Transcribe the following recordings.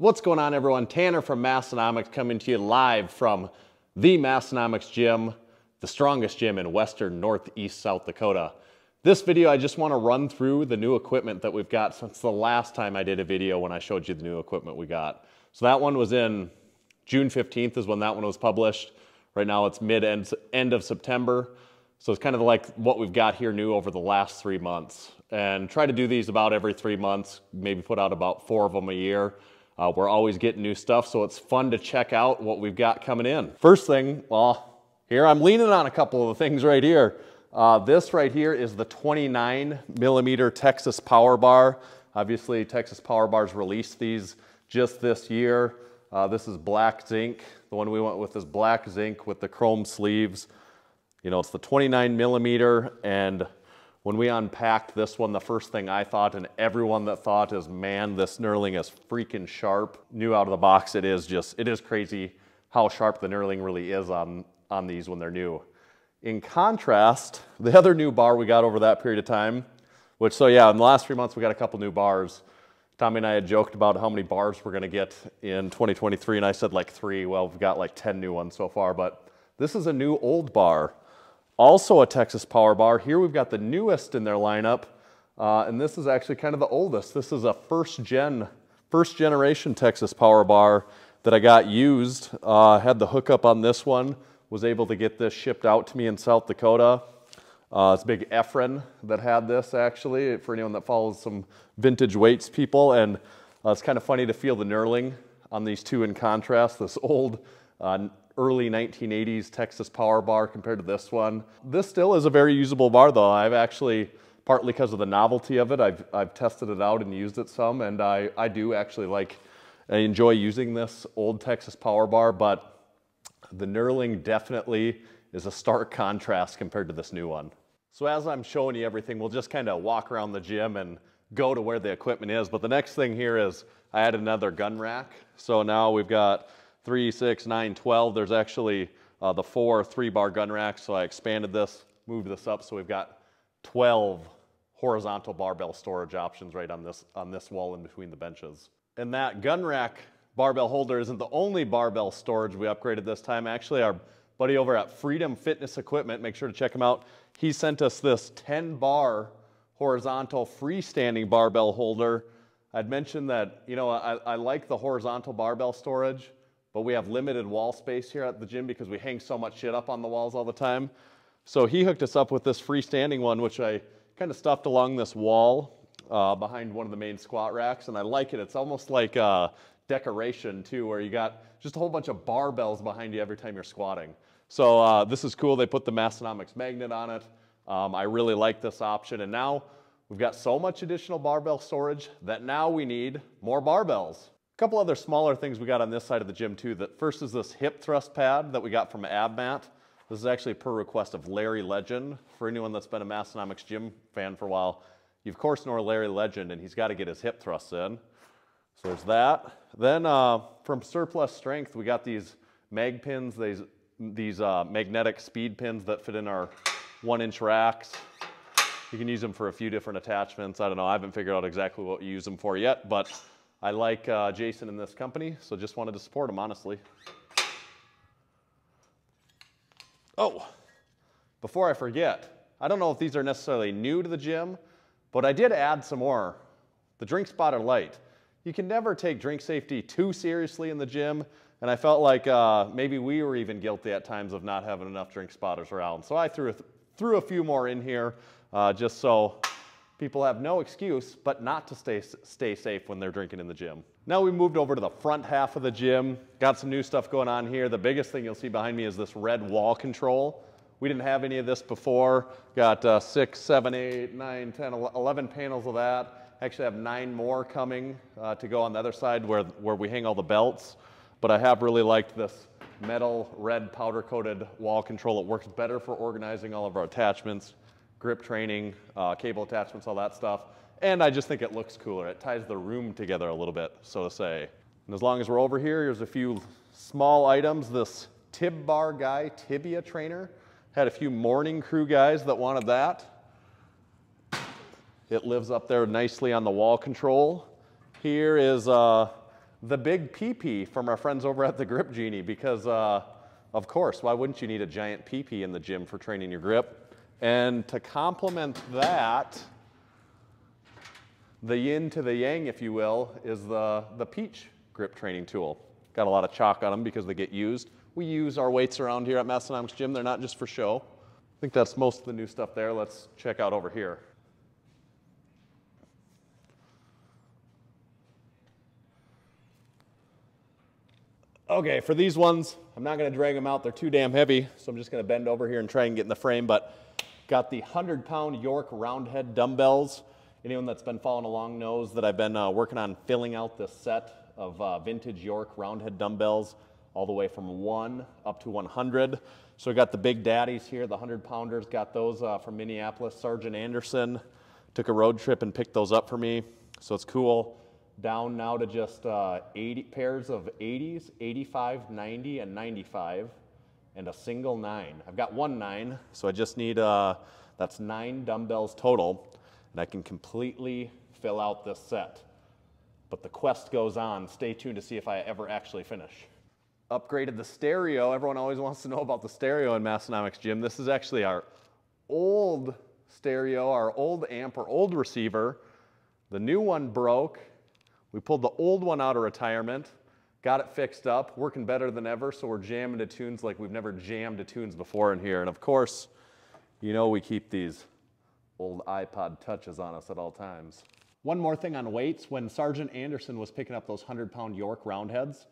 What's going on everyone? Tanner from Massenomics coming to you live from the Massenomics Gym, the strongest gym in western northeast South Dakota. This video, I just want to run through the new equipment that we've got since the last time I did a video when I showed you the new equipment we got. So that one was in June 15th is when that one was published. Right now it's mid end, end of September. So it's kind of like what we've got here new over the last three months. And try to do these about every three months, maybe put out about four of them a year. Uh, we're always getting new stuff, so it's fun to check out what we've got coming in. First thing, well, here I'm leaning on a couple of the things right here. Uh, this right here is the 29 millimeter Texas Power Bar. Obviously, Texas Power Bars released these just this year. Uh, this is black zinc. The one we went with is black zinc with the chrome sleeves. You know, it's the 29 millimeter and when we unpacked this one, the first thing I thought and everyone that thought is, man, this knurling is freaking sharp. New out of the box it is just, it is crazy how sharp the knurling really is on, on these when they're new. In contrast, the other new bar we got over that period of time, which so yeah, in the last three months we got a couple new bars. Tommy and I had joked about how many bars we're gonna get in 2023 and I said like three. Well, we've got like 10 new ones so far, but this is a new old bar. Also a Texas Power Bar. Here we've got the newest in their lineup, uh, and this is actually kind of the oldest. This is a first gen, first generation Texas Power Bar that I got used. Uh, had the hookup on this one, was able to get this shipped out to me in South Dakota. Uh, it's Big Efren that had this actually, for anyone that follows some vintage weights people, and uh, it's kind of funny to feel the knurling on these two in contrast. This old uh, early 1980s Texas power bar compared to this one. This still is a very usable bar though. I've actually, partly because of the novelty of it, I've, I've tested it out and used it some and I, I do actually like, I enjoy using this old Texas power bar, but the knurling definitely is a stark contrast compared to this new one. So as I'm showing you everything, we'll just kind of walk around the gym and go to where the equipment is. But the next thing here is I added another gun rack. So now we've got 3, 6, 9, 12. There's actually uh, the four three bar gun racks. So I expanded this, moved this up. So we've got 12 horizontal barbell storage options right on this, on this wall in between the benches. And that gun rack barbell holder isn't the only barbell storage we upgraded this time. Actually, our buddy over at Freedom Fitness Equipment, make sure to check him out. He sent us this 10 bar horizontal freestanding barbell holder. I'd mentioned that, you know, I, I like the horizontal barbell storage but we have limited wall space here at the gym because we hang so much shit up on the walls all the time. So he hooked us up with this freestanding one, which I kind of stuffed along this wall uh, behind one of the main squat racks, and I like it. It's almost like a decoration too, where you got just a whole bunch of barbells behind you every time you're squatting. So uh, this is cool. They put the Massenomics magnet on it. Um, I really like this option, and now we've got so much additional barbell storage that now we need more barbells couple other smaller things we got on this side of the gym too. The first is this hip thrust pad that we got from AbMat. This is actually per request of Larry Legend. For anyone that's been a Massenomics gym fan for a while, you of course know Larry Legend and he's got to get his hip thrusts in. So there's that. Then uh, from Surplus Strength, we got these mag pins, these, these uh, magnetic speed pins that fit in our one inch racks. You can use them for a few different attachments. I don't know, I haven't figured out exactly what you use them for yet, but I like uh, Jason in this company, so just wanted to support him, honestly. Oh, before I forget, I don't know if these are necessarily new to the gym, but I did add some more. The drink spotter light. You can never take drink safety too seriously in the gym, and I felt like uh, maybe we were even guilty at times of not having enough drink spotters around. So I threw, threw a few more in here uh, just so People have no excuse but not to stay, stay safe when they're drinking in the gym. Now we moved over to the front half of the gym. Got some new stuff going on here. The biggest thing you'll see behind me is this red wall control. We didn't have any of this before. Got uh, six, seven, eight, nine, 10, 11 panels of that. Actually have nine more coming uh, to go on the other side where, where we hang all the belts. But I have really liked this metal red powder coated wall control. It works better for organizing all of our attachments grip training, uh, cable attachments, all that stuff. And I just think it looks cooler. It ties the room together a little bit, so to say. And as long as we're over here, here's a few small items. This tib bar guy, tibia trainer, had a few morning crew guys that wanted that. It lives up there nicely on the wall control. Here is uh, the big PP from our friends over at the Grip Genie because, uh, of course, why wouldn't you need a giant PP in the gym for training your grip? And to complement that, the yin to the yang, if you will, is the, the Peach grip training tool. Got a lot of chalk on them because they get used. We use our weights around here at Massenomics Gym. They're not just for show. I think that's most of the new stuff there. Let's check out over here. Okay, for these ones, I'm not gonna drag them out. They're too damn heavy, so I'm just gonna bend over here and try and get in the frame, but got the 100 pound York roundhead dumbbells. Anyone that's been following along knows that I've been uh, working on filling out this set of uh, vintage York roundhead dumbbells all the way from one up to 100. So we got the big daddies here, the 100 pounders, got those uh, from Minneapolis. Sergeant Anderson took a road trip and picked those up for me. So it's cool down now to just uh, 80 pairs of 80s, 85, 90, and 95, and a single nine. I've got one nine, so I just need, uh, that's nine dumbbells total, and I can completely fill out this set. But the quest goes on. Stay tuned to see if I ever actually finish. Upgraded the stereo. Everyone always wants to know about the stereo in Massenomics Gym. This is actually our old stereo, our old amp, our old receiver. The new one broke we pulled the old one out of retirement, got it fixed up, working better than ever, so we're jamming to tunes like we've never jammed to tunes before in here. And of course, you know we keep these old iPod touches on us at all times. One more thing on weights, when Sergeant Anderson was picking up those 100 pound York roundheads,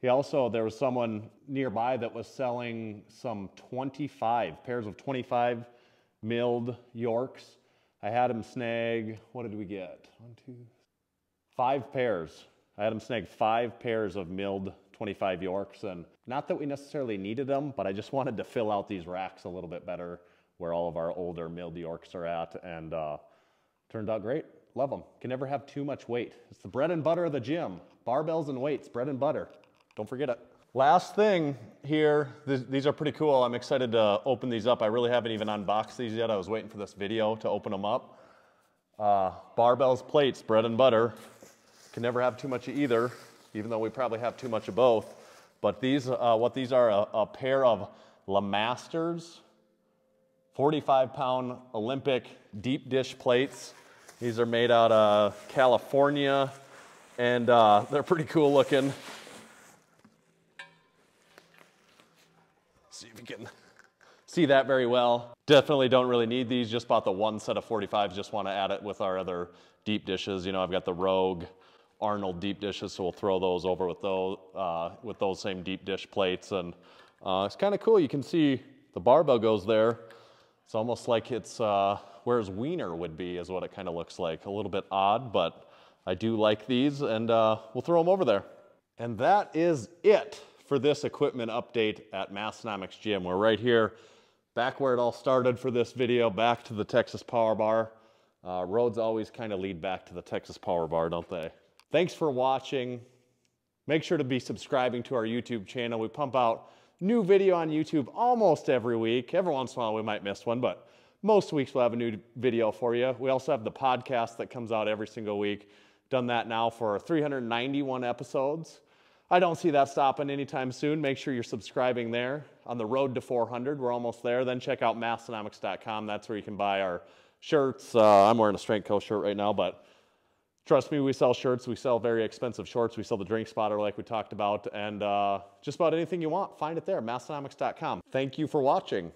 he also, there was someone nearby that was selling some 25, pairs of 25 milled Yorks. I had him snag, what did we get? One, two, five pairs. I had him snag five pairs of milled 25 Yorks. And not that we necessarily needed them, but I just wanted to fill out these racks a little bit better where all of our older milled Yorks are at. And uh, turned out great. Love them. Can never have too much weight. It's the bread and butter of the gym. Barbells and weights, bread and butter. Don't forget it. Last thing here, th these are pretty cool. I'm excited to open these up. I really haven't even unboxed these yet. I was waiting for this video to open them up. Uh, barbells, plates, bread and butter. Can never have too much of either, even though we probably have too much of both. But these, uh, what these are, a, a pair of LeMasters 45 pound Olympic deep dish plates. These are made out of California and uh, they're pretty cool looking. See if you can see that very well. Definitely don't really need these, just bought the one set of 45s, just wanna add it with our other deep dishes. You know, I've got the Rogue, Arnold deep dishes, so we'll throw those over with those, uh, with those same deep dish plates. And uh, it's kind of cool. You can see the barbell goes there. It's almost like it's uh, where his wiener would be is what it kind of looks like. A little bit odd, but I do like these and uh, we'll throw them over there. And that is it for this equipment update at Massenomics Gym. We're right here, back where it all started for this video, back to the Texas Power Bar. Uh, roads always kind of lead back to the Texas Power Bar, don't they? Thanks for watching. Make sure to be subscribing to our YouTube channel. We pump out new video on YouTube almost every week. Every once in a while we might miss one, but most weeks we'll have a new video for you. We also have the podcast that comes out every single week. Done that now for 391 episodes. I don't see that stopping anytime soon. Make sure you're subscribing there. On the road to 400, we're almost there. Then check out massenomics.com. That's where you can buy our shirts. Uh, I'm wearing a Strength Co shirt right now, but Trust me, we sell shirts, we sell very expensive shorts, we sell the drink spotter like we talked about, and uh, just about anything you want, find it there, massenomics.com. Thank you for watching.